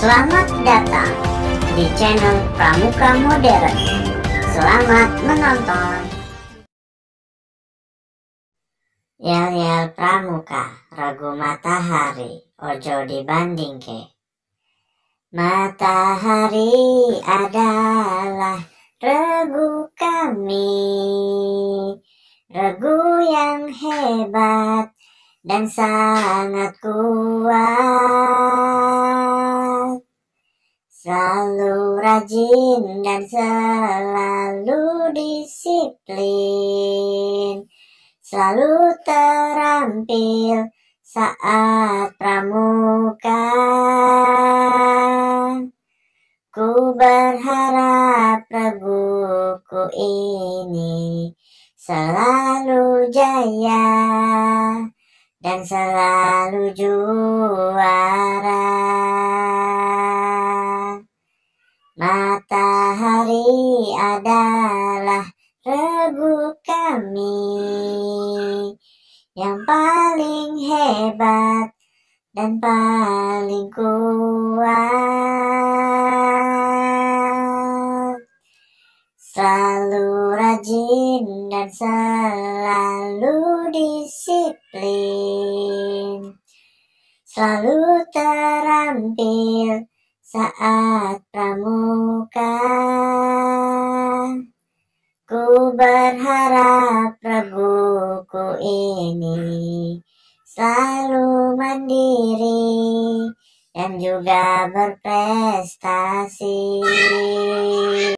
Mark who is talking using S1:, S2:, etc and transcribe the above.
S1: Selamat datang di channel Pramuka Modern. Selamat menonton. Yel-yel Pramuka, ragu matahari, ojo dibandingke. Matahari adalah regu kami, regu yang hebat dan sangat kuat. Selalu rajin dan selalu disiplin. Selalu terampil saat pramuka. Ku berharap reguku ini selalu jaya dan selalu juara. Matahari adalah regu kami yang paling hebat dan paling kuat. Selalu rajin dan selalu disiplin. Selalu terampil saat pramuka. Ku berharap reguku ini selalu mandiri dan juga berprestasi.